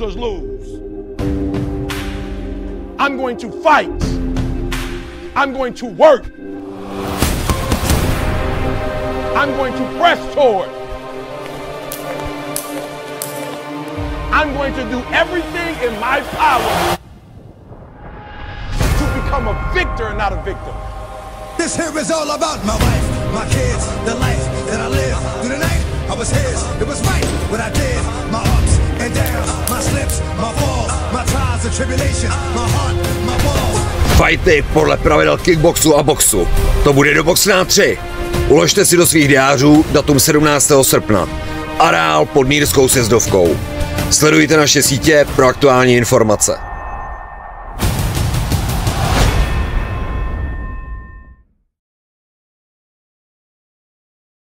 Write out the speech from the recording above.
or lose. I'm going to fight. I'm going to work. I'm going to press toward. I'm going to do everything in my power to become a victor and not a victim. This here is all about my wife, my kids, the life that I live. Through the night, I was his. It was right what I did. My Fighty podle pravidel kickboxu a boxu. To bude do Boxná 3. Uložte si do svých diářů datum 17. srpna. Areál pod Mírskou sjezdovkou. Sledujte naše sítě pro aktuální informace.